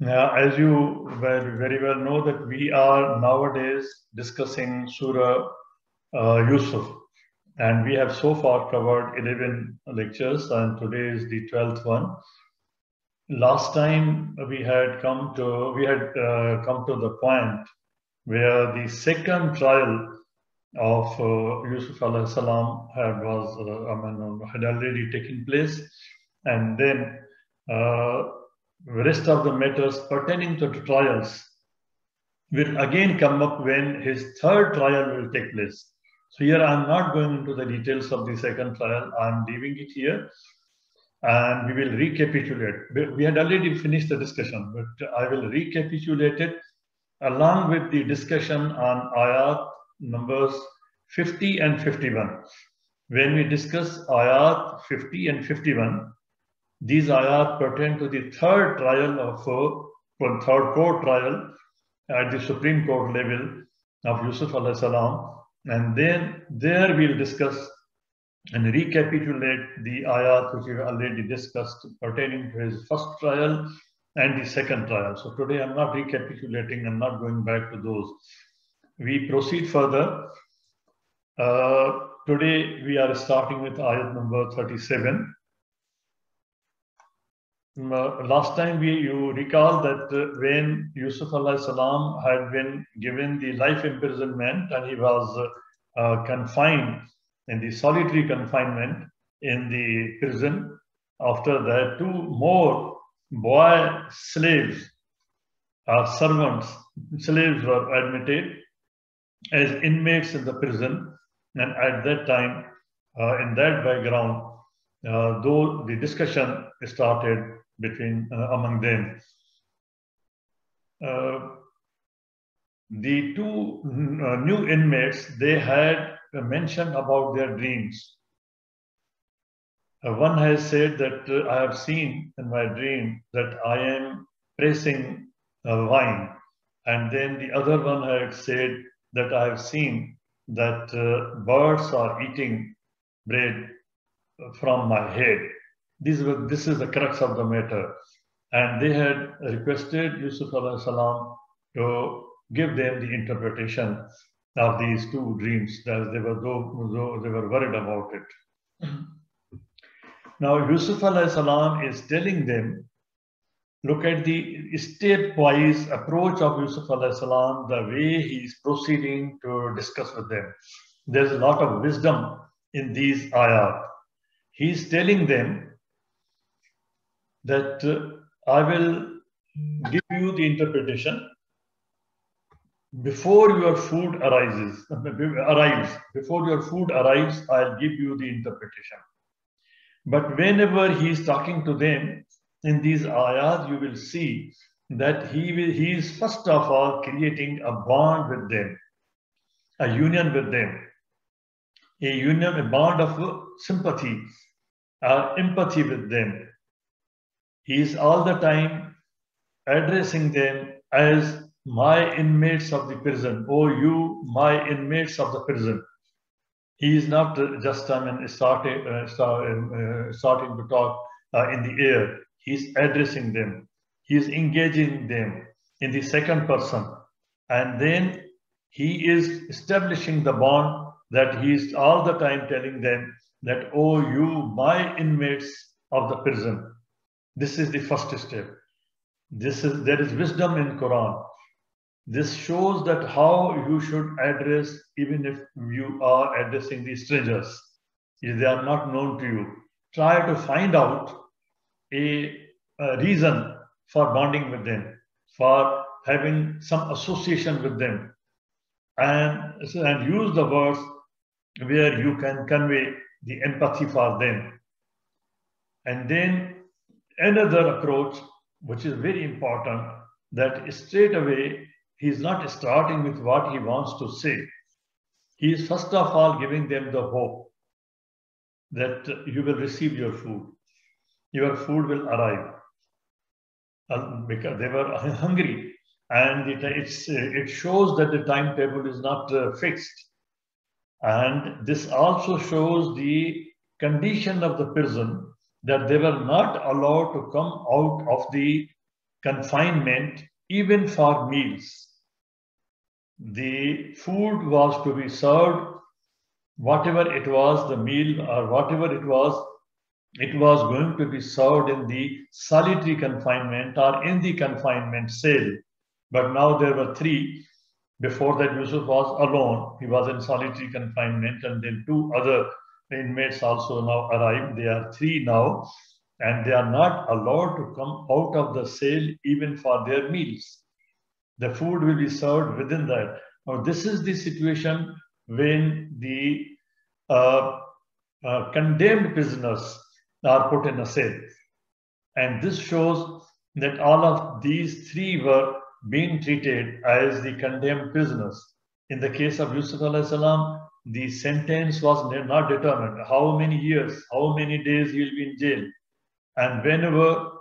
As you very well know that we are nowadays discussing Surah uh, Yusuf. And we have so far covered 11 lectures and today is the 12th one. Last time we had come to, we had uh, come to the point where the second trial of uh, Yusuf alayhi salam had was uh, I mean, had already taken place, and then uh, rest of the matters pertaining to the trials will again come up when his third trial will take place. So here I'm not going into the details of the second trial. I'm leaving it here, and we will recapitulate. We had already finished the discussion, but I will recapitulate it along with the discussion on ayat numbers 50 and 51. When we discuss ayat 50 and 51, these ayat pertain to the third trial of uh, third court trial at the Supreme Court level of Yusuf alayhi salam. And then there we'll discuss and recapitulate the ayat which we already discussed pertaining to his first trial and the second trial. So today I'm not recapitulating, I'm not going back to those. We proceed further. Uh, today we are starting with ayat number 37. Uh, last time we you recall that uh, when Yusuf salam had been given the life imprisonment and he was uh, uh, confined in the solitary confinement in the prison, after that two more boy slaves or servants, slaves were admitted as inmates in the prison and at that time, uh, in that background, uh, though the discussion started between uh, among them, the two new inmates they had mentioned about their dreams. one has said that I have seen in my dream that I am pressing a wine, and then the other one had said that I have seen that uh, birds are eating bread from my head. This, was, this is the crux of the matter. And they had requested Yusuf salam to give them the interpretation of these two dreams, as they were though, though they were worried about it. Now Yusuf salam is telling them look at the stepwise approach of Yusuf salam, the way he is proceeding to discuss with them. There's a lot of wisdom in these ayat. He's telling them that uh, I will give you the interpretation before your food arises, arrives. Before your food arrives, I'll give you the interpretation. But whenever he is talking to them, in these ayahs, you will see that he, will, he is first of all creating a bond with them, a union with them, a union, a bond of sympathy, uh, empathy with them. He is all the time addressing them as my inmates of the prison, oh you, my inmates of the prison. He is not just I mean, starting, uh, uh, starting to talk uh, in the air. He's addressing them. He's engaging them in the second person. And then he is establishing the bond that he is all the time telling them that, oh, you, my inmates of the prison. This is the first step. This is there is wisdom in Quran. This shows that how you should address even if you are addressing the strangers. If they are not known to you, try to find out a, a reason for bonding with them, for having some association with them, and, and use the words where you can convey the empathy for them. And then another approach, which is very important, that straight away he's not starting with what he wants to say. He is first of all giving them the hope that you will receive your food your food will arrive. Uh, because they were hungry and it, it shows that the timetable is not uh, fixed. And this also shows the condition of the prison that they were not allowed to come out of the confinement even for meals. The food was to be served, whatever it was, the meal or whatever it was, it was going to be served in the solitary confinement or in the confinement cell. But now there were three. Before that, Yusuf was alone. He was in solitary confinement, and then two other inmates also now arrived. They are three now, and they are not allowed to come out of the cell even for their meals. The food will be served within that. Now, this is the situation when the uh, uh, condemned prisoners are put in a cell. And this shows that all of these three were being treated as the condemned prisoners. In the case of Yusuf salam, the sentence was not determined. How many years, how many days he will be in jail. And whenever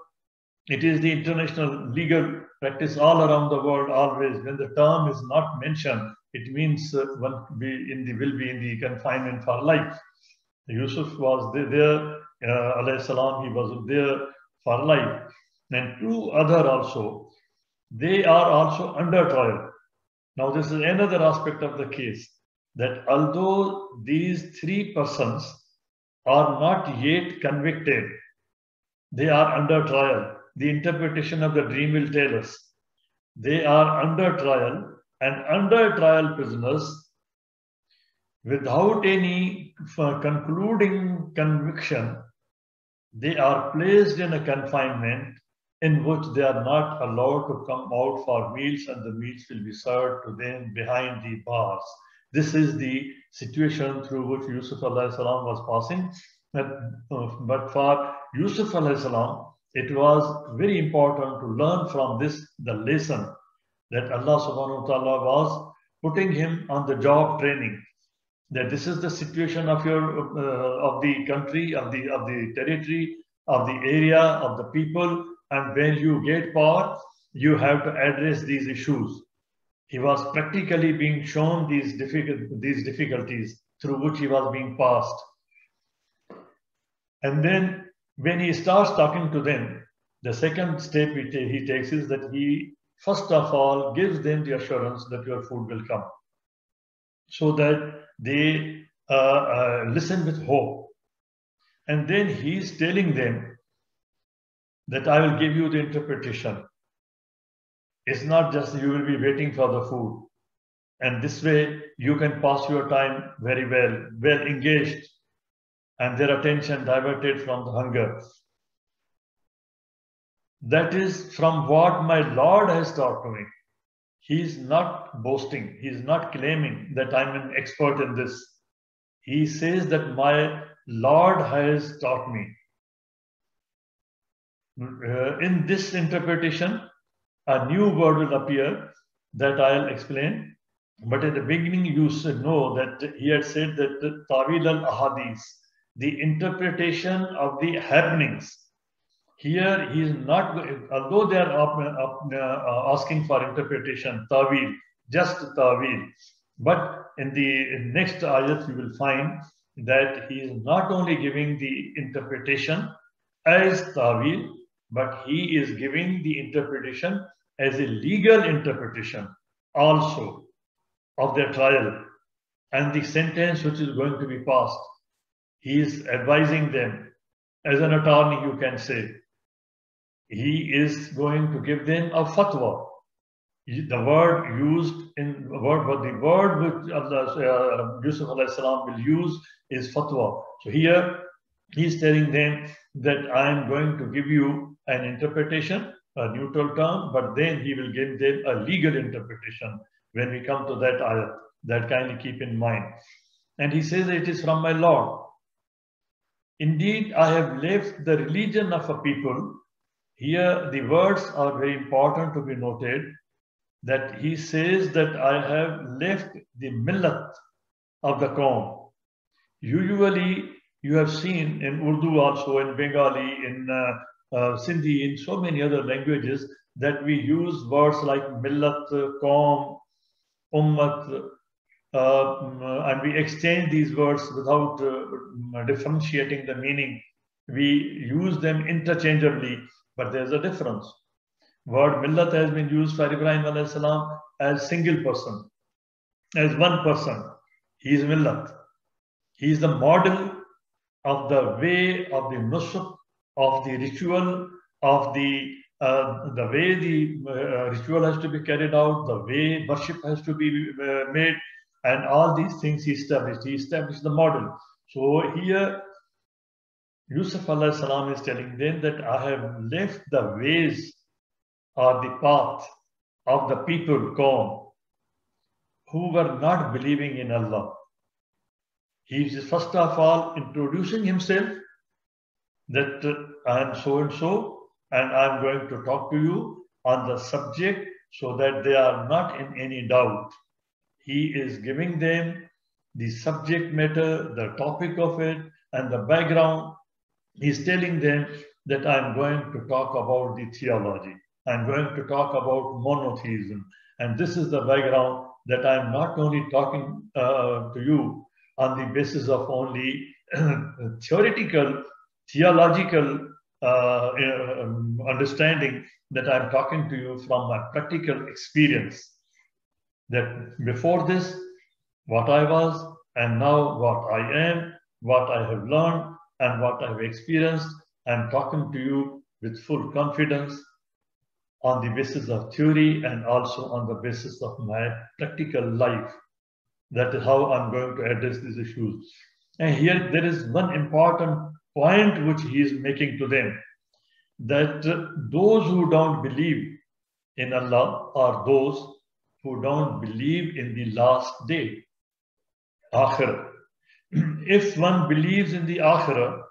it is the international legal practice all around the world, always, when the term is not mentioned, it means uh, one be in the, will be in the confinement for life. Yusuf was there, uh, alayhi salam, he was there for life. And two other also, they are also under trial. Now, this is another aspect of the case that although these three persons are not yet convicted, they are under trial. The interpretation of the dream will tell us. They are under trial, and under trial prisoners, without any concluding conviction, they are placed in a confinement in which they are not allowed to come out for meals and the meals will be served to them behind the bars. This is the situation through which Yusuf salam was passing. But, uh, for Yusuf salam, it was very important to learn from this the lesson that Allah subhanahu wa ta'ala was putting him on the job training. That this is the situation of your uh, of the country, of the of the territory, of the area, of the people, and when you get power, you have to address these issues he was practically being shown these, difficult, these difficulties through which he was being passed. And then when he starts talking to them, the second step he, he takes is that he, first of all, gives them the assurance that your food will come. So that they uh, uh, listen with hope. And then he's telling them that I will give you the interpretation. It's not just you will be waiting for the food. And this way you can pass your time very well, well engaged, and their attention diverted from the hunger. That is from what my Lord has taught to me. He is not boasting, he's not claiming that I'm an expert in this. He says that my Lord has taught me. Uh, in this interpretation, a new word will appear that I'll explain. But at the beginning, you should know that he had said that the Tawil al Ahadis, the interpretation of the happenings. Here, he is not, although they are up, up, uh, asking for interpretation, Tawil, just Tawil. But in the next ayat, you will find that he is not only giving the interpretation as Tawil, but he is giving the interpretation as a legal interpretation also of their trial and the sentence which is going to be passed. He is advising them as an attorney, you can say. He is going to give them a fatwa. The word used in word, but the word which Allah, uh, Yusuf will use is fatwa. So here he is telling them that I am going to give you an interpretation a neutral term, but then he will give them a legal interpretation when we come to that ayat. That kindly keep in mind. And he says, It is from my Lord. Indeed, I have left the religion of a people. Here, the words are very important to be noted that he says that I have left the millat of the Qawm. Usually, you have seen in Urdu also, in Bengali, in uh, uh, Sindhi, in so many other languages that we use words like millat, qawm, ummat, uh, and we exchange these words without uh, differentiating the meaning. We use them interchangeably, but there's a difference. Word millat has been used for Ibrahim salam as single person, as one person. He is millat. He is the model of the way of the nusuk, of the ritual, of the uh, the way the uh, ritual has to be carried out, the way worship has to be uh, made, and all these things he established. He established the model. So here, Yusuf salam is telling them that I have left the ways or the path of the people gone who were not believing in Allah. He is first of all introducing himself that I am so and so, and I'm going to talk to you on the subject so that they are not in any doubt. He is giving them the subject matter, the topic of it, and the background. He's telling them that I'm going to talk about the theology. I'm going to talk about monotheism. And this is the background that I'm not only talking uh, to you on the basis of only theoretical, theological uh, um, understanding that I'm talking to you from my practical experience. That before this, what I was, and now what I am, what I have learned, and what I have experienced, I'm talking to you with full confidence on the basis of theory and also on the basis of my practical life. That is how I'm going to address these issues. And here there is one important point which he is making to them that those who don't believe in Allah are those who don't believe in the last day, Akhirah. If one believes in the Akhirah,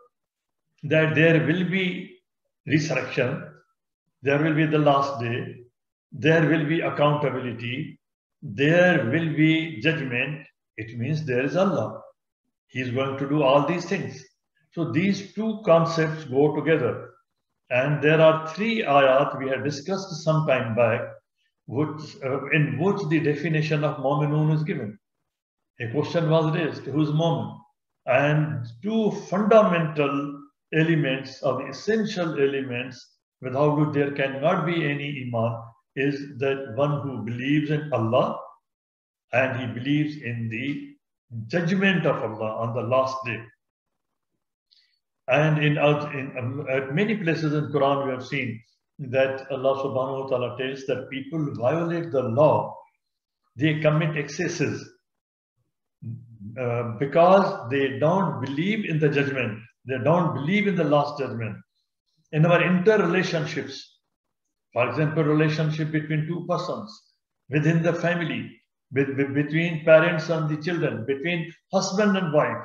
that there will be resurrection, there will be the last day, there will be accountability, there will be judgment, it means there is Allah. He is going to do all these things. So these two concepts go together. And there are three ayat we had discussed some time back, which, uh, in which the definition of Mu'minun is given. A question was raised, who's Mu'min? And two fundamental elements or the essential elements without which there cannot be any Iman is that one who believes in Allah and he believes in the judgment of Allah on the last day. And in, in um, at many places in Quran, we have seen that Allah subhanahu wa ta'ala tells that people violate the law, they commit excesses uh, because they don't believe in the judgment, they don't believe in the last judgment. In our interrelationships, for example, relationship between two persons, within the family, between parents and the children, between husband and wife,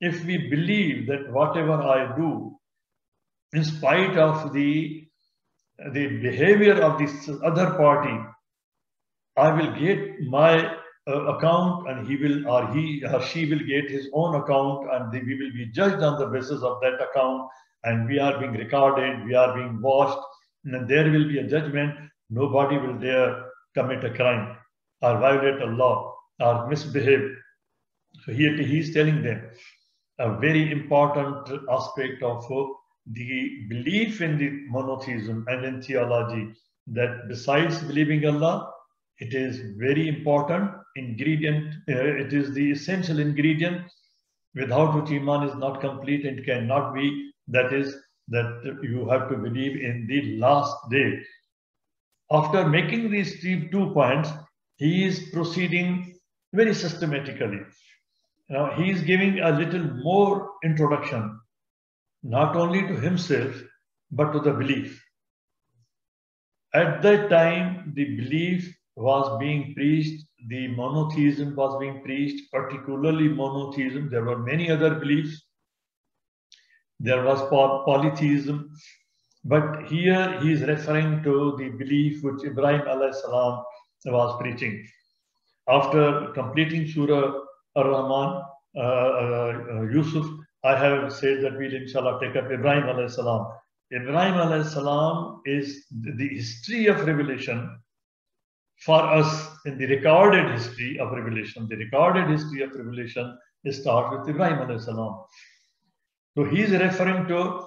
if we believe that whatever I do, in spite of the, the behavior of this other party, I will get my uh, account and he will or he or she will get his own account and we will be judged on the basis of that account and we are being recorded, we are being watched and there will be a judgment. Nobody will dare commit a crime or violate a law or misbehave. So here he is telling them a very important aspect of the belief in the monotheism and in theology that besides believing Allah, it is very important ingredient, uh, it is the essential ingredient without which Iman is not complete and cannot be, that is that you have to believe in the last day. After making these two points, he is proceeding very systematically. Now he is giving a little more introduction, not only to himself, but to the belief. At that time, the belief was being preached, the monotheism was being preached, particularly monotheism. There were many other beliefs. There was polytheism. But here he is referring to the belief which Ibrahim was preaching. After completing Surah Ar-Rahman, uh, uh, Yusuf, I have said that we'll inshallah take up Ibrahim salam. Ibrahim salam is the history of revelation for us in the recorded history of revelation, the recorded history of revelation starts with Ibrahim salam. So he is referring to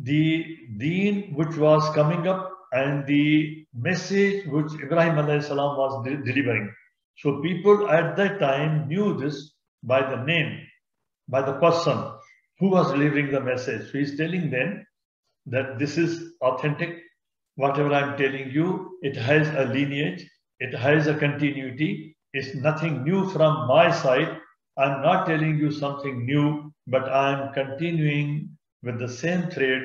the deen which was coming up and the message which Ibrahim salam was de delivering. So people at that time knew this by the name, by the person who was delivering the message. So he's telling them that this is authentic. Whatever I'm telling you, it has a lineage, it has a continuity. It's nothing new from my side. I'm not telling you something new, but I'm continuing with the same thread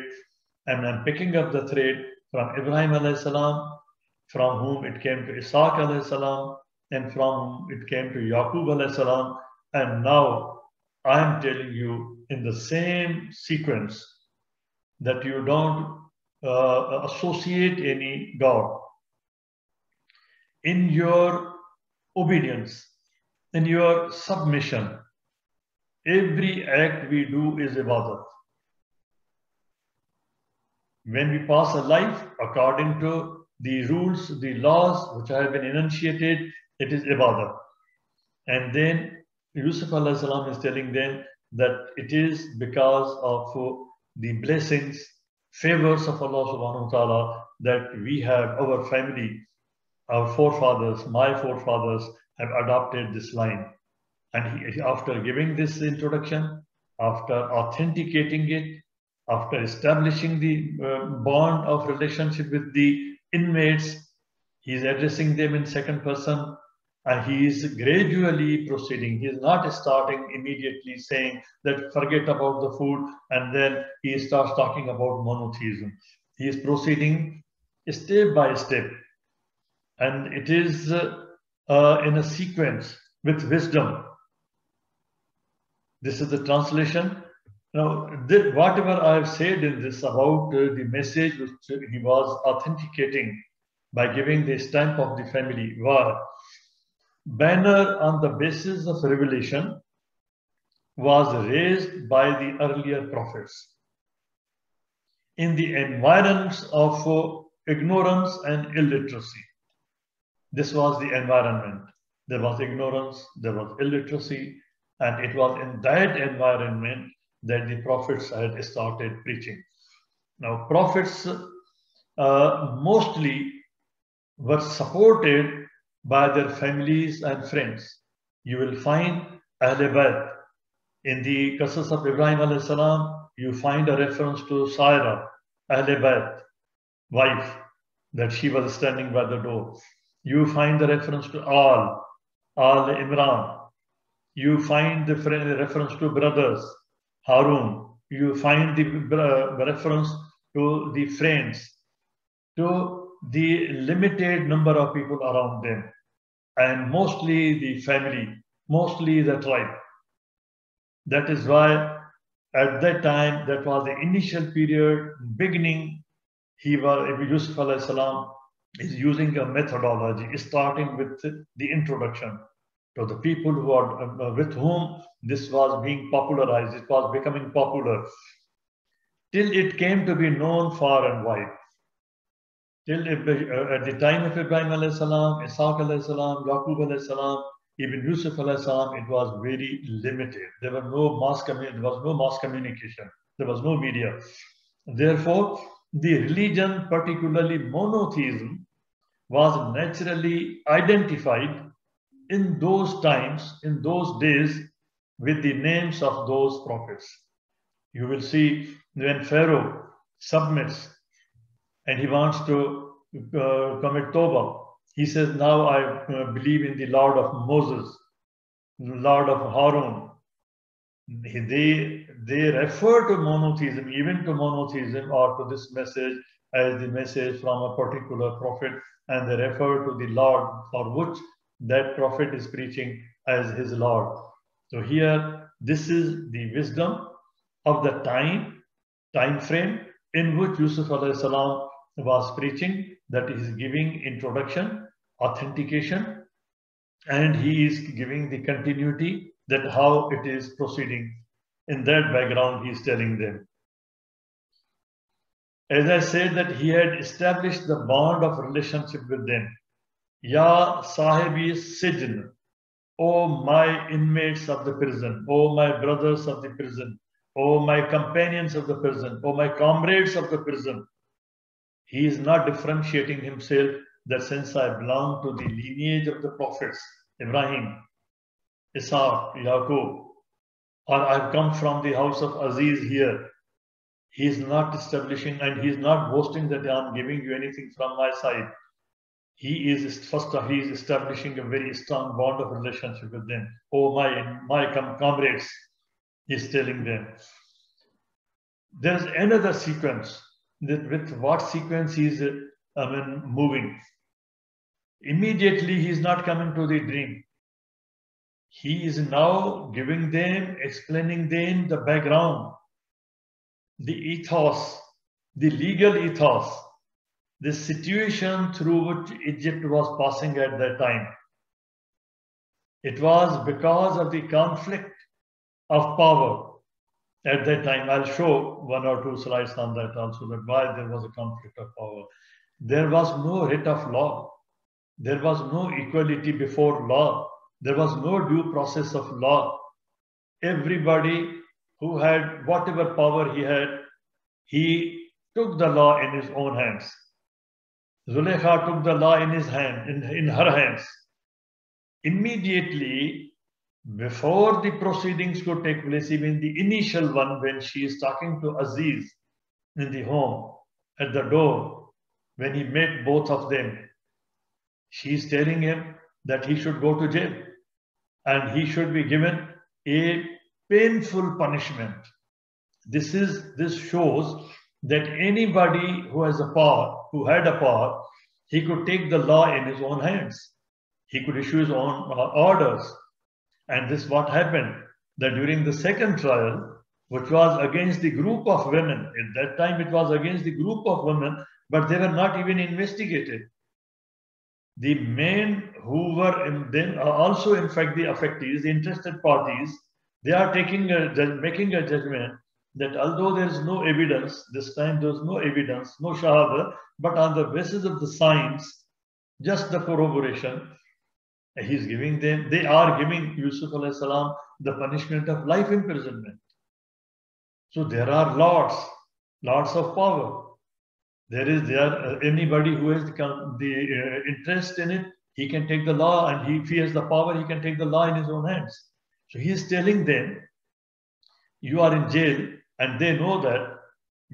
and I'm picking up the thread from Ibrahim alayhi salam, from whom it came to Isaac alayhi salam, and from it came to Yaqub alayhi salam. And now I'm telling you in the same sequence that you don't uh, associate any God. In your obedience, in your submission, every act we do is ibadat. When we pass a life according to the rules, the laws which have been enunciated, it is ibadah. And then Yusuf is telling them that it is because of the blessings, favors of Allah subhanahu wa ta'ala that we have our family, our forefathers, my forefathers have adopted this line. And he, after giving this introduction, after authenticating it, after establishing the uh, bond of relationship with the inmates, he is addressing them in second person and he is gradually proceeding. He is not starting immediately saying that forget about the food and then he starts talking about monotheism. He is proceeding step by step and it is uh, uh, in a sequence with wisdom. This is the translation now, whatever I have said in this about uh, the message which he was authenticating by giving the stamp of the family war, banner on the basis of revelation was raised by the earlier prophets. In the environs of uh, ignorance and illiteracy, this was the environment. There was ignorance, there was illiteracy, and it was in that environment that the prophets had started preaching. Now, prophets uh, mostly were supported by their families and friends. You will find Ahl In the Qasas of Ibrahim alayhi salam, you find a reference to Sarah, Ahl wife, that she was standing by the door. You find the reference to Al, Al Imran. You find the reference to brothers, Harun, you find the uh, reference to the friends, to the limited number of people around them, and mostly the family, mostly the tribe. That is why at that time, that was the initial period, beginning, he was, Yusuf salam is using a methodology, starting with the introduction to the people who are uh, with whom this was being popularized, it was becoming popular, till it came to be known far and wide. Till at the time of Ibrahim alayhi salam, Isaac alayhi salam, Yaqub alayhi salam, even Yusuf alayhi salam, it was very limited. There were no mass there was no mass communication. There was no media. Therefore, the religion, particularly monotheism, was naturally identified in those times, in those days, with the names of those prophets. You will see when Pharaoh submits and he wants to uh, commit Tawbah, he says, Now I uh, believe in the Lord of Moses, Lord of Harun. They, they refer to monotheism, even to monotheism or to this message as the message from a particular prophet, and they refer to the Lord for which that prophet is preaching as his Lord. So here, this is the wisdom of the time, time frame in which Yusuf alayhi salam was preaching, that he is giving introduction, authentication, and he is giving the continuity that how it is proceeding. In that background, he is telling them. As I said that he had established the bond of relationship with them Ya Sahibi Sijn, O my inmates of the prison, O my brothers of the prison, O my companions of the prison, O my comrades of the prison. He is not differentiating himself that since I belong to the lineage of the prophets, Ibrahim, Isaac, Yaqub, or I've come from the house of Aziz here. He is not establishing and he is not boasting that I'm giving you anything from my side. He is first he is establishing a very strong bond of relationship with them. Oh my my comrades, he's telling them. There's another sequence with what sequence he is uh, I mean moving. Immediately he is not coming to the dream he is now giving them, explaining them the background, the ethos, the legal ethos, the situation through which Egypt was passing at that time. It was because of the conflict of power at that time. I'll show one or two slides on that also, that why there was a conflict of power. There was no writ of law. There was no equality before law there was no due process of law. Everybody who had whatever power he had, he took the law in his own hands. Zuleikha took the law in his hand, in, in her hands. Immediately, before the proceedings could take place, even the initial one, when she is talking to Aziz in the home at the door, when he met both of them, she is telling him that he should go to jail and he should be given a painful punishment. This is this shows that anybody who has a power, who had a power, he could take the law in his own hands. He could issue his own uh, orders. And this what happened that during the second trial, which was against the group of women, at that time it was against the group of women, but they were not even investigated. The men who were in, then also in fact the affectees, the interested parties, they are taking a, making a judgment that although there is no evidence, this time there is no evidence, no shahada, but on the basis of the science, just the corroboration, he's giving them, they are giving Yusuf salam the punishment of life imprisonment. So there are lots, lots of power. There is there uh, anybody who has the, the uh, interest in it, he can take the law, and he, if he has the power, he can take the law in his own hands. So he is telling them, you are in jail, and they know that.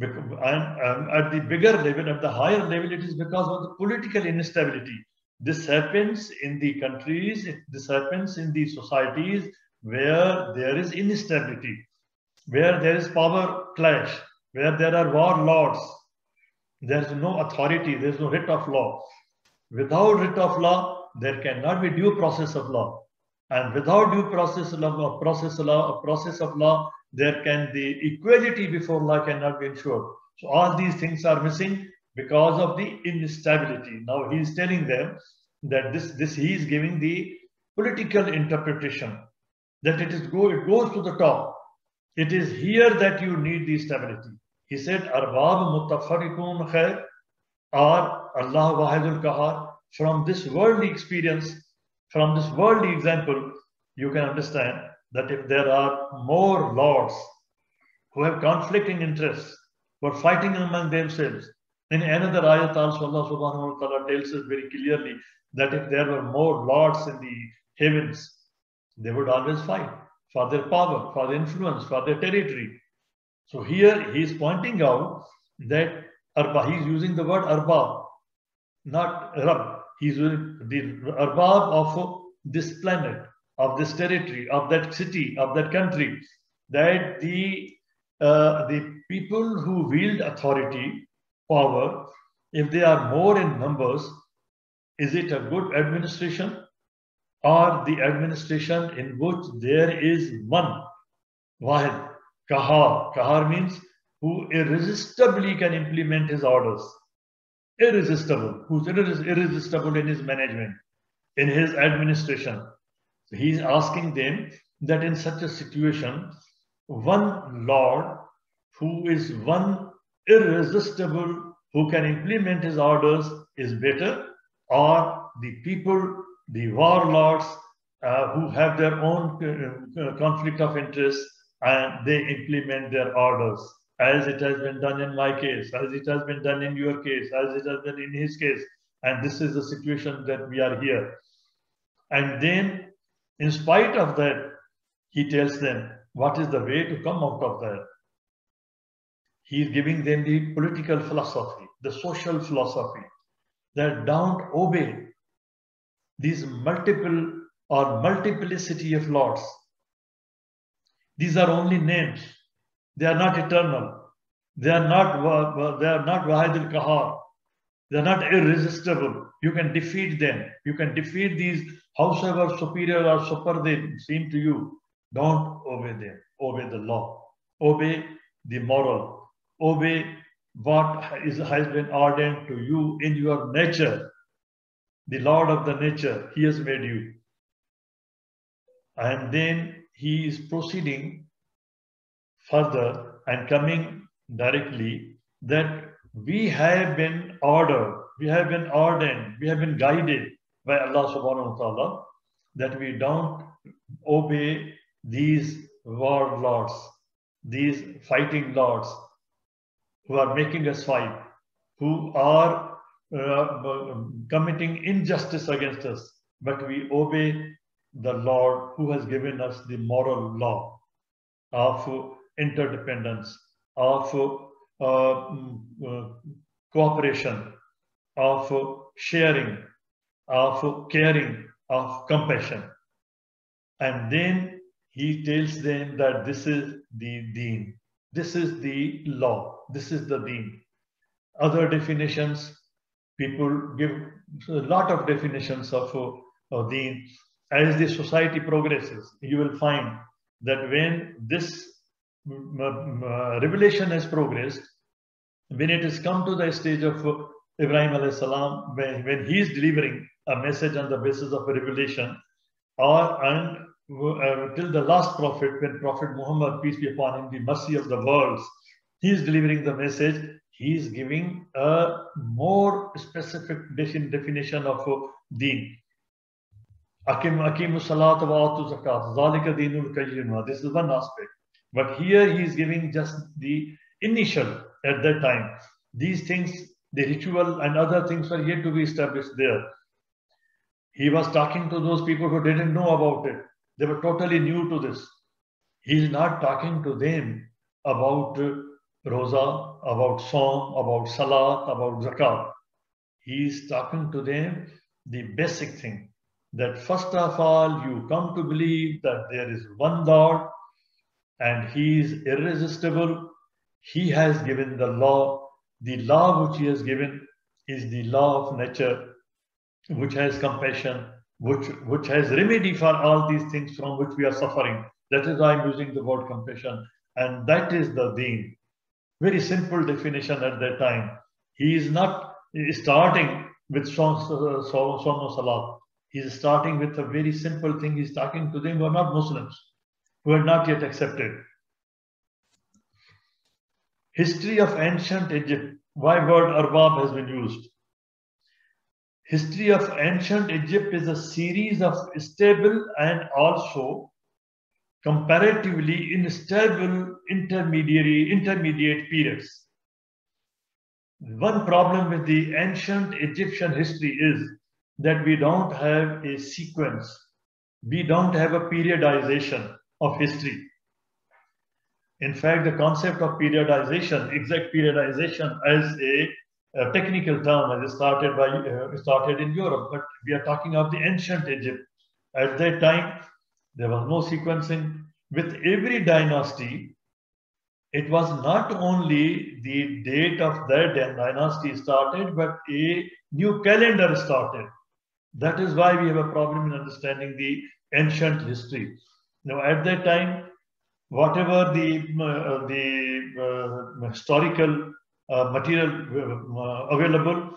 And, at the bigger level, at the higher level, it is because of the political instability. This happens in the countries, this happens in the societies where there is instability, where there is power clash, where there are warlords, there's no authority, there's no writ of law. Without writ of law, there cannot be due process of law. And without due process of law, process of law, process of law, there can the equality before law cannot be ensured. So all these things are missing because of the instability. Now he is telling them that this, this he is giving the political interpretation that it is go it goes to the top. It is here that you need the stability. He said, Arbab mutafarikun khair or Allah Wahidul Kahar. From this worldly experience, from this worldly example, you can understand that if there are more lords who have conflicting interests, who are fighting among themselves, in another ayat also Allah subhanahu wa ta'ala tells us very clearly that if there were more lords in the heavens, they would always fight for their power, for their influence, for their territory. So here he is pointing out that Arba, he is using the word Arba, not Rab. He is using the Arbab of this planet, of this territory, of that city, of that country, that the uh, the people who wield authority, power, if they are more in numbers, is it a good administration or the administration in which there is one Wahid, Kahar. Kahar means who irresistibly can implement his orders. Irresistible. Who's irresistible in his management, in his administration. So he's asking them that in such a situation, one Lord who is one irresistible, who can implement his orders is better, or the people, the warlords uh, who have their own uh, uh, conflict of interest and they implement their orders as it has been done in my case, as it has been done in your case, as it has been in his case. And this is the situation that we are here. And then, in spite of that, he tells them what is the way to come out of that. He is giving them the political philosophy, the social philosophy, that don't obey these multiple or multiplicity of lords. These are only names. They are not eternal. They are not, they are not Wahid al-Kahar. They are not irresistible. You can defeat them. You can defeat these, howsoever superior or super they seem to you. Don't obey them. Obey the law. Obey the moral. Obey what is, has been ordained to you in your nature. The Lord of the nature, He has made you. And then He is proceeding further and coming directly that we have been ordered, we have been ordained, we have been guided by Allah subhanahu wa ta'ala that we don't obey these warlords, these fighting lords who are making us fight, who are uh, committing injustice against us, but we obey the Lord who has given us the moral law of interdependence, of uh, mm, uh, cooperation, of sharing, of caring, of compassion. And then he tells them that this is the deen, this is the law, this is the deen. Other definitions, people give a lot of definitions of, uh, of deen. As the society progresses, you will find that when this mm, mm, mm, uh, revelation has progressed, when it has come to the stage of uh, Ibrahim alayhi salam, when, when he is delivering a message on the basis of a revelation, or and uh, till the last prophet, when Prophet Muhammad, peace be upon him, the mercy of the worlds, he is delivering the message, he is giving a more specific definition of uh, deen. Akim, akim salat wa atu zakat, zalika deenul qayyim. This is one aspect. But here he is giving just the initial at that time. These things, the ritual and other things were yet to be established there. He was talking to those people who didn't know about it. They were totally new to this. He is not talking to them about uh, Rosa, about Song, about Salat, about Zakat. He is talking to them the basic thing that first of all, you come to believe that there is one Lord and he is irresistible. He has given the law. The law which he has given is the law of nature, which has compassion, which, which has remedy for all these things from which we are suffering. That is why I'm using the word compassion. And that is the deen. Very simple definition at that time. He is not starting with uh, Sono Salat. He is starting with a very simple thing. He's talking to them who are not Muslims who are not yet accepted. History of ancient Egypt. Why word Arbab has been used? History of ancient Egypt is a series of stable and also comparatively unstable intermediary intermediate periods. One problem with the ancient Egyptian history is that we don't have a sequence. We don't have a periodization of history. In fact, the concept of periodization, exact periodization as a, a technical term, has started by uh, started in Europe, but we are talking of the ancient Egypt. At that time, there was no sequencing. With every dynasty, it was not only the date of that dynasty started, but a new calendar started. That is why we have a problem in understanding the ancient history. Now, at that time, whatever the, uh, the uh, historical uh, material uh, available,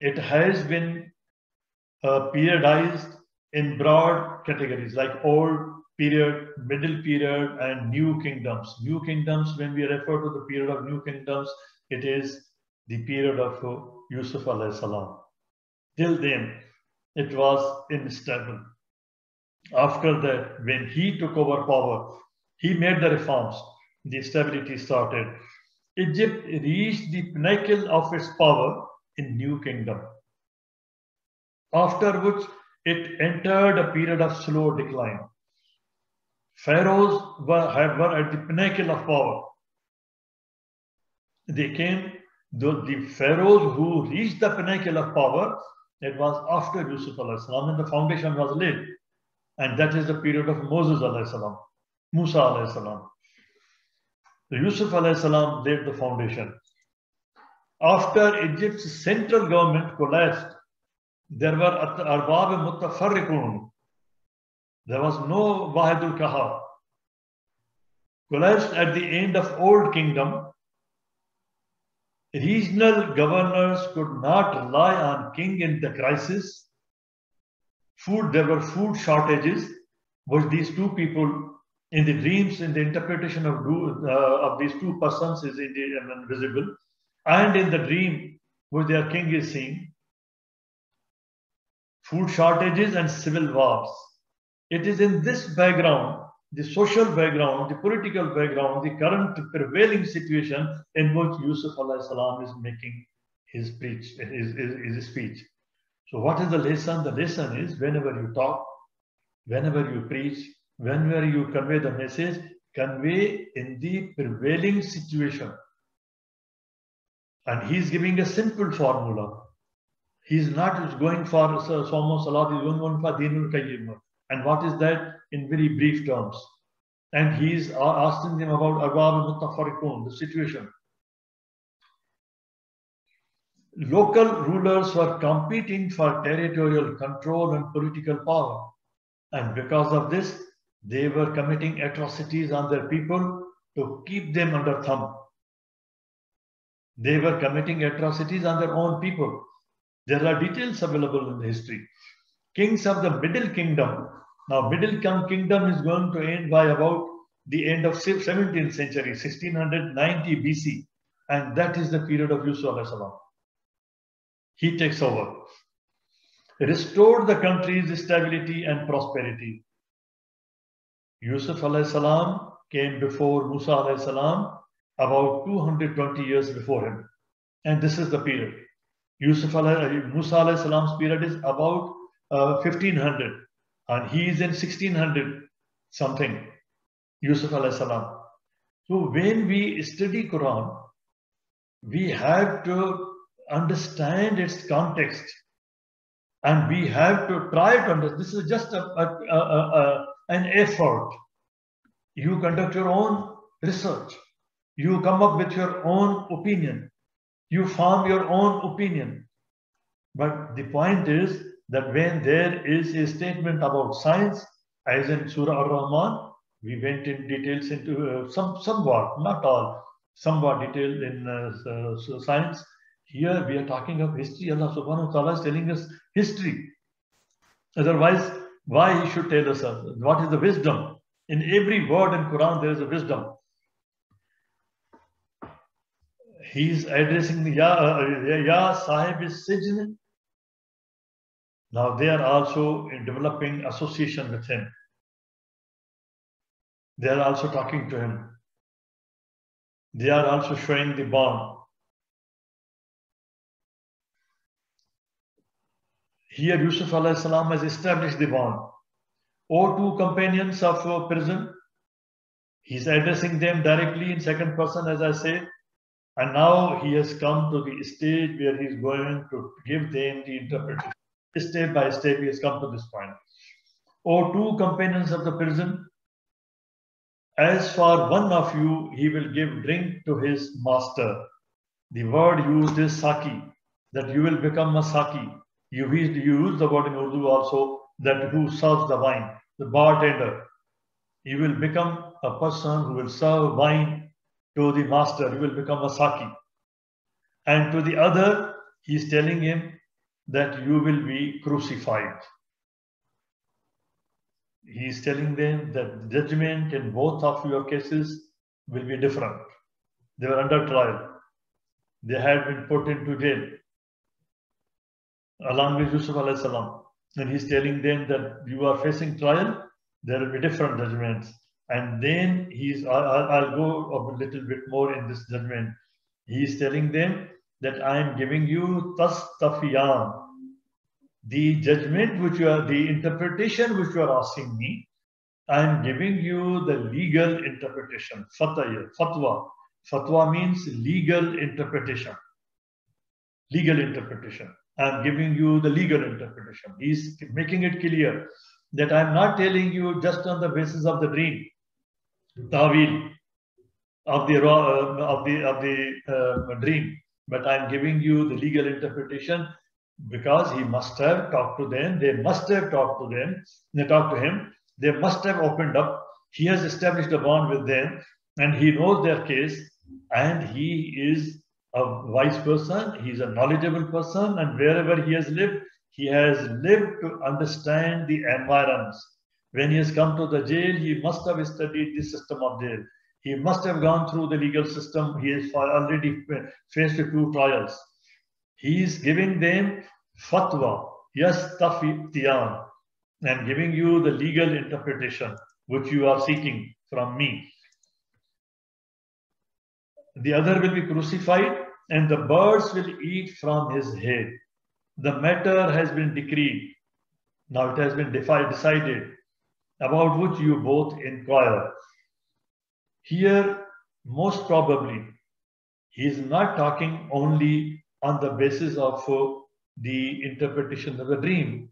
it has been uh, periodized in broad categories like old period, middle period, and new kingdoms. New kingdoms, when we refer to the period of new kingdoms, it is the period of Yusuf alayhi salam. Till then, it was unstable. After that, when he took over power, he made the reforms, the stability started. Egypt reached the pinnacle of its power in New Kingdom. After which it entered a period of slow decline. Pharaohs were, were at the pinnacle of power. They came, the, the pharaohs who reached the pinnacle of power, it was after Yusuf salam and the foundation was laid. And that is the period of Moses salam, Musa salam. So Yusuf salam laid the foundation. After Egypt's central government collapsed, there were arbab mutafarriqun. There was no Wahidul Kahar. Collapsed at the end of Old Kingdom, regional governors could not rely on king in the crisis. Food, there were food shortages, which these two people in the dreams, in the interpretation of, uh, of these two persons is indeed invisible. And in the dream, which their king is seeing, food shortages and civil wars. It is in this background, the social background, the political background, the current prevailing situation in which Yusuf salam is making his preach, his, his, his speech. So what is the lesson? The lesson is whenever you talk, whenever you preach, whenever you convey the message, convey in the prevailing situation. And he's giving a simple formula. He's not going for Somo Salat, he's going for Dinul Qayyim. And what is that in very brief terms? And he's asking them about Arbab Mutafarikun, the situation. Local rulers were competing for territorial control and political power. And because of this, they were committing atrocities on their people to keep them under thumb. They were committing atrocities on their own people. There are details available in the history. Kings of the Middle Kingdom. Now, Middle Kingdom is going to end by about the end of 17th century, 1690 BC. And that is the period of Yusuf salam. He takes over. Restored the country's stability and prosperity. Yusuf salam came before Musa salam about 220 years before him. And this is the period. Yusuf Musa salam's period is about uh, 1500 and he is in 1600 something. Yusuf alayhi salam. So when we study Quran, we have to understand its context and we have to try to understand. This is just a, a, a, an effort. You conduct your own research. You come up with your own opinion. You form your own opinion. But the point is that when there is a statement about science, as in Surah Ar-Rahman, we went in details into uh, some somewhat, not all, somewhat detailed in uh, science. Here we are talking of history. Allah subhanahu wa ta'ala is telling us history. Otherwise, why he should tell us uh, what is the wisdom? In every word in Quran, there is a wisdom. He's addressing the Ya, uh, ya Sahib is Sijn. Now they are also in developing association with him. They are also talking to him. They are also showing the bond. Here Yusuf salam has established the bond. Or two companions of prison. He's addressing them directly in second person, as I said. And now he has come to the stage where he is going to give them the interpretation. Step by step, he has come to this point. O two companions of the prison, as for one of you, he will give drink to his master. The word used is saki, that you will become a saki. You use the word in Urdu also, that who serves the wine, the bartender. You will become a person who will serve wine to the master, you will become a Saki. And to the other, he is telling him that you will be crucified. He is telling them that the judgment in both of your cases will be different. They were under trial. They had been put into jail along with Yusuf salam. and he's telling them that you are facing trial, there will be different judgments. And then he's, I, will go a little bit more in this judgment. He's telling them that I am giving you tastafiyan, the judgment which you are, the interpretation which you are asking me, I am giving you the legal interpretation, fatwa. Fatwa. Fatwa means legal interpretation. Legal interpretation. I am giving you the legal interpretation. He's making it clear that I'm not telling you just on the basis of the dream, tawil of the uh, of the of the uh, dream, but I'm giving you the legal interpretation because he must have talked to them. They must have talked to them. They talked to him. They must have opened up. He has established a bond with them, and he knows their case, and he is a wise person. He's a knowledgeable person, and wherever he has lived, he has lived to understand the environs. When he has come to the jail, he must have studied the system of jail. He must have gone through the legal system. He has already faced two trials. He is giving them fatwa, yes, yastafitiyan, and giving you the legal interpretation which you are seeking from me. The other will be crucified, and the birds will eat from his head the matter has been decreed. Now it has been decided about which you both inquire. Here, most probably, he is not talking only on the basis of uh, the interpretation of the dream.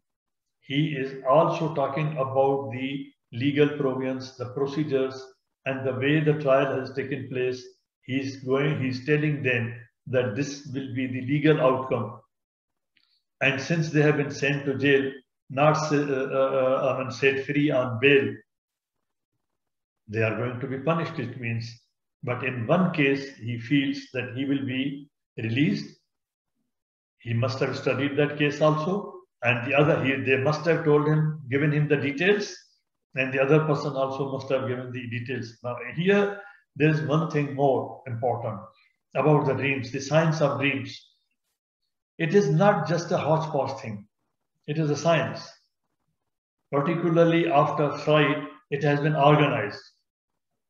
He is also talking about the legal provisions, the procedures, and the way the trial has taken place. He's going, he's telling them that this will be the legal outcome and since they have been sent to jail, not uh, uh, uh set free on bail, they are going to be punished, it means. But in one case, he feels that he will be released. He must have studied that case also. And the other, he, they must have told him, given him the details. And the other person also must have given the details. Now, here, there is one thing more important about the dreams, the science of dreams. It is not just a hodgepodge thing. It is a science. Particularly after Freud, it has been organized.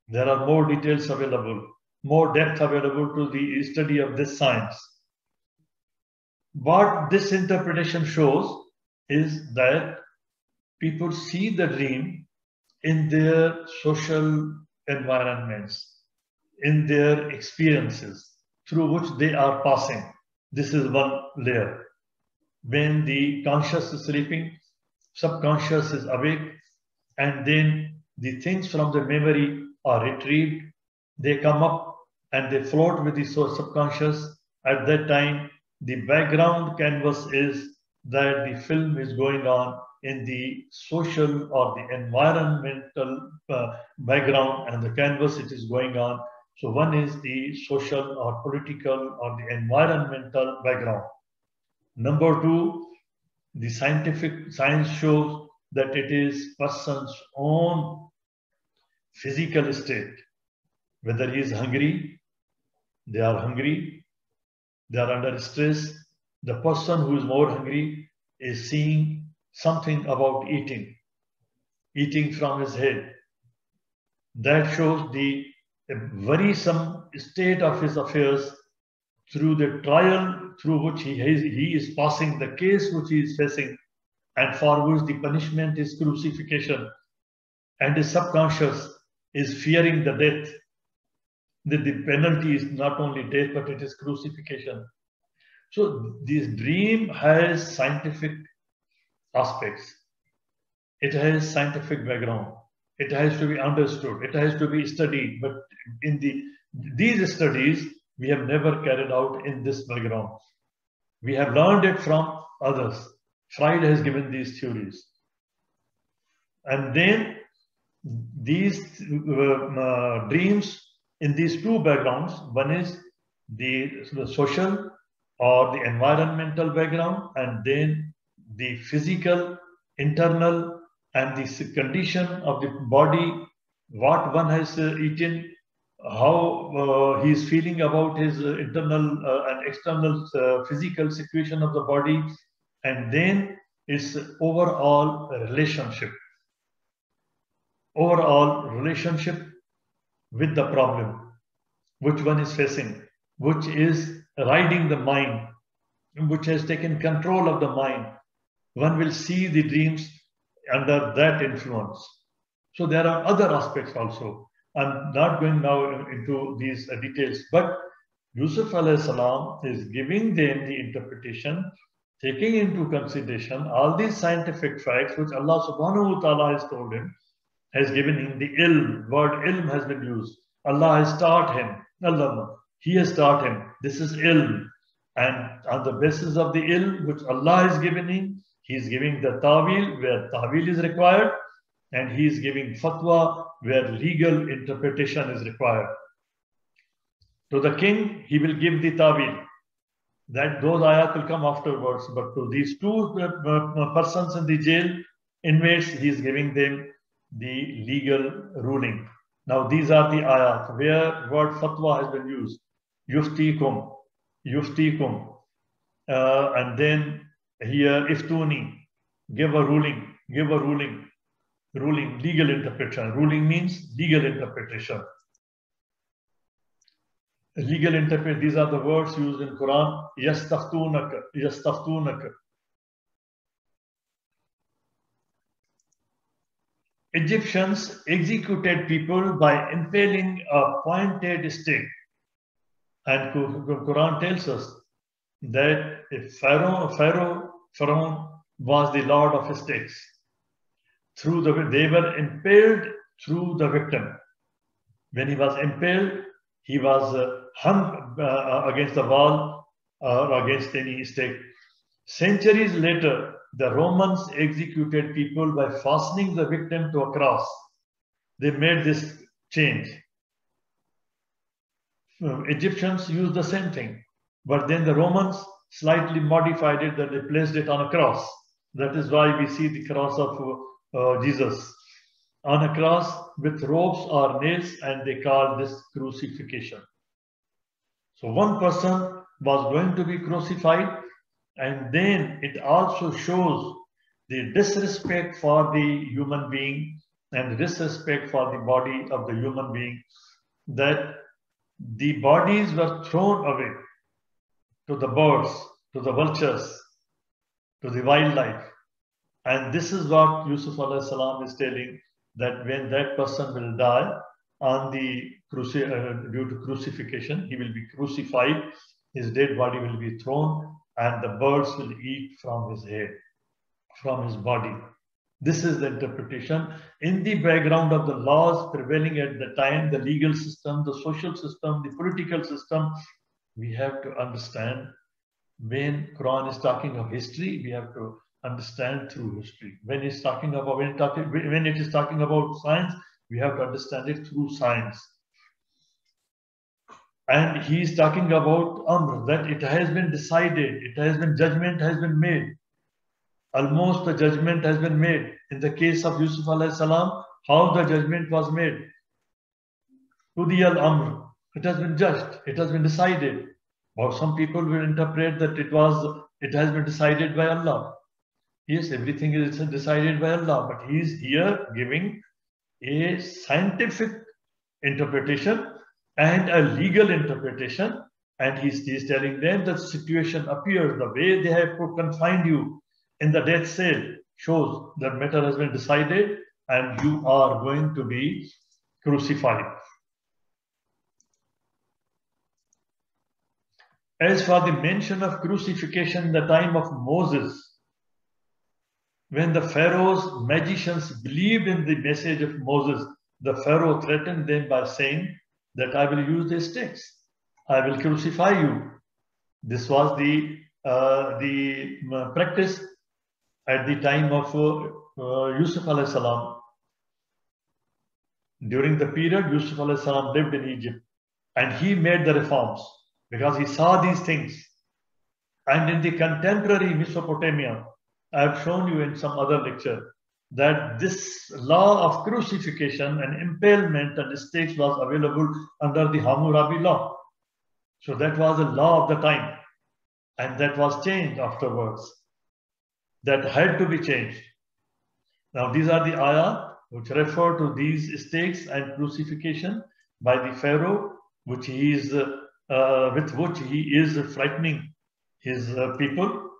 There are more details available, more depth available to the study of this science. What this interpretation shows is that people see the dream in their social environments, in their experiences through which they are passing. This is one layer. When the conscious is sleeping, subconscious is awake, and then the things from the memory are retrieved. They come up and they float with the subconscious. At that time, the background canvas is that the film is going on in the social or the environmental uh, background and the canvas it is going on so one is the social or political or the environmental background. Number two, the scientific science shows that it is person's own physical state. Whether he is hungry, they are hungry, they are under stress. The person who is more hungry is seeing something about eating, eating from his head. That shows the worrisome state of his affairs through the trial through which he is, he is passing, the case which he is facing, and for which the punishment is crucifixion. And his subconscious is fearing the death. That the penalty is not only death, but it is crucifixion. So this dream has scientific aspects. It has scientific background. It has to be understood. It has to be studied. But in the these studies, we have never carried out in this background. We have learned it from others. Freud has given these theories. And then these uh, uh, dreams in these two backgrounds, one is the, the social or the environmental background, and then the physical, internal and the condition of the body, what one has uh, eaten, how uh, he is feeling about his uh, internal uh, and external uh, physical situation of the body, and then is overall relationship. Overall relationship with the problem, which one is facing, which is riding the mind, which has taken control of the mind. One will see the dreams under that influence. So there are other aspects also. I'm not going now into these uh, details, but Yusuf salam is giving them the interpretation, taking into consideration all these scientific facts which Allah subhanahu wa ta'ala has told him, has given him the ilm, word ilm has been used. Allah has taught him. Allah, He has taught him. This is ilm. And on the basis of the ilm which Allah has given him, He is giving the tawil where tawil is required, and He is giving fatwa where legal interpretation is required. To the king, he will give the tawil. That those ayat will come afterwards. But to these two uh, uh, persons in the jail, inmates, he is giving them the legal ruling. Now these are the ayat where word fatwa has been used. Yuftikum, yuftikum. Uh, and then here iftuni, give a ruling, give a ruling. Ruling, legal interpretation. Ruling means legal interpretation legal interpret these are the words used in quran yastaftunaka yastaftunaka Egyptians executed people by impaling a pointed stick. And Quran tells us that if Pharaoh, Pharaoh, Pharaoh was the lord of sticks. Through the they were impaled through the victim. When he was impaled, he was uh, hung uh, against the wall or against any stake. Centuries later, the Romans executed people by fastening the victim to a cross. They made this change. Egyptians used the same thing, but then the Romans slightly modified it that they placed it on a cross. That is why we see the cross of uh, Jesus on a cross with ropes or nails, and they call this crucifixion. So one person was going to be crucified, and then it also shows the disrespect for the human being and disrespect for the body of the human being that the bodies were thrown away to the birds, to the vultures, to the wildlife. And this is what Yusuf salam is telling that when that person will die, on the cruci- uh, due to crucifixion. He will be crucified. His dead body will be thrown, and the birds will eat from his head, from his body. This is the interpretation. In the background of the laws prevailing at the time, the legal system, the social system, the political system, we have to understand when Quran is talking of history, we have to understand through history. When it's talking about when, talking, when it is talking about science, we have to understand it through science. And he is talking about Amr, that it has been decided, it has been, judgment has been made. Almost the judgment has been made. In the case of Yusuf alayhi salam, how the judgment was made. To the Al-Amr, it has been judged, it has been decided. Or some people will interpret that it was, it has been decided by Allah. Yes, everything is decided by Allah, but he is here giving a scientific interpretation and a legal interpretation. And he's, he's telling them that the situation appears the way they have confined you in the death cell shows that matter has been decided and you are going to be crucified. As for the mention of crucifixion in the time of Moses, when the Pharaoh's magicians believed in the message of Moses, the Pharaoh threatened them by saying that I will use the sticks. I will crucify you. This was the, uh, the uh, practice at the time of uh, uh Yusuf salam. During the period Yusuf salam lived in Egypt and he made the reforms because he saw these things. And in the contemporary Mesopotamia, I have shown you in some other lecture that this law of crucifixion and impalement and stakes was available under the Hammurabi law. So that was the law of the time. And that was changed afterwards. that had to be changed. Now, these are the ayah which refer to these stakes and crucifixion by the Pharaoh, which he is, uh, with which he is frightening his uh, people.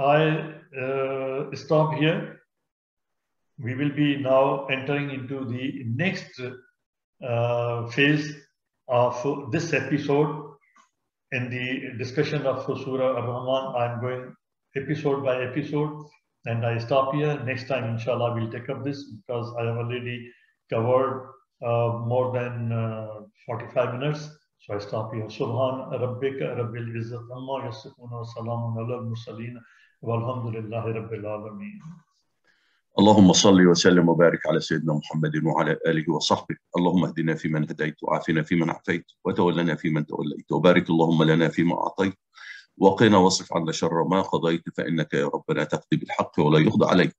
I uh, stop here. We will be now entering into the next uh, phase of this episode in the discussion of Surah Ar-Rahman. I'm going episode by episode and I stop here. Next time, inshallah, we'll take up this because I have already covered uh, more than uh, 45 minutes. So I stop here. Subhan Rabbika Rabbil Izzat Amma Yasifuna wa Salamun ala al-Mursaleen walhamdulillahi Rabbil Alameen. اللهم صل وسلم وبارك على سيدنا محمد وعلى آله وصحبه، اللهم اهدنا فيمن هديت وعافنا فيمن عافيت وتولنا فيمن توليت وبارك اللهم لنا فيما أعطيت وقنا واصرف عنا شر ما قضيت فإنك يا ربنا تقضي بالحق ولا يقضى عليك.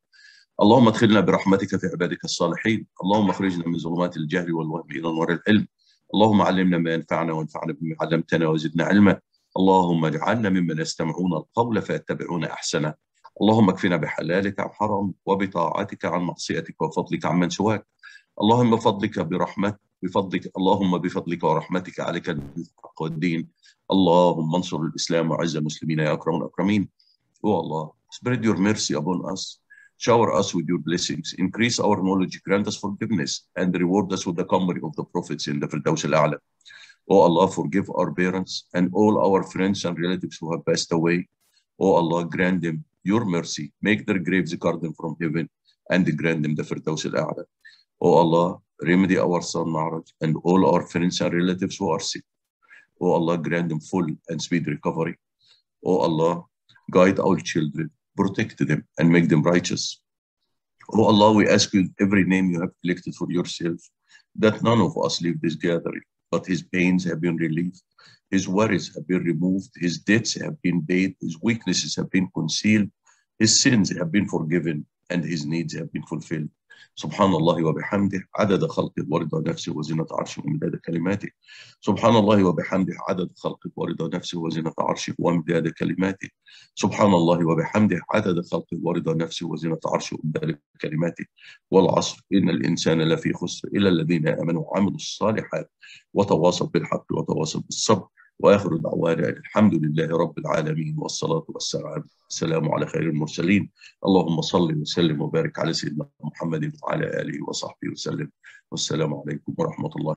اللهم ادخلنا برحمتك في عبادك الصالحين، اللهم اخرجنا من ظلمات الجهل والوهم إلى نور العلم. اللهم علمنا ما ينفعنا وانفعنا بما علمتنا وزدنا علما. اللهم اجعلنا ممن يستمعون القول فيتبعون أحسنه. اللهم اكفنا بحلالك عن حرام وبطاعتك عن معصيتك وفضلك عن من سواك. اللهم بفضلك برحمتك بفضلك اللهم بفضلك ورحمتك عليك الحق والدين. اللهم انصر الإسلام وعز المسلمين يا أكرم الأكرمين. Oh Allah spread your mercy upon us. Shower us with your blessings. Increase our knowledge grant us forgiveness and reward us with the company of the prophets in the Firdaus al-A'la. Oh Allah forgive our parents and all our friends and relatives who have passed away Oh Allah grant them your mercy. Make their graves a garden from heaven and grant them the Firdaus al-A'la. O Allah, remedy our son Ma'raj and all our friends and relatives who are sick. O Allah, grant them full and speed recovery. O Allah, guide our children, protect them and make them righteous. O Allah, we ask you every name you have collected for yourself, that none of us leave this gathering, but his pains have been relieved his worries have been removed, his debts have been paid, his weaknesses have been concealed, his sins have been forgiven, and his needs have been fulfilled. سبحان الله وبحمده عدد خلقه ورضا نفسه وزنة عرشه ومداد كلماته. سبحان الله وبحمده عدد خلقه ورضا نفسه وزنة عرشه ومداد كلماته. سبحان الله وبحمده عدد خلقه ورضا نفسه وزنة عرشه ومداد كلماته. والعصر إن الإنسان لفي خسر إلا الذين آمنوا وعملوا الصالحات وتواصوا بالحق وتواصوا بالصبر. وآخر دعوانا الحمد لله رب العالمين والصلاة والسلام السلام على خير المرسلين. اللهم صل وسلم وبارك على سيدنا محمد وعلى آله وصحبه وسلم. والسلام عليكم ورحمة الله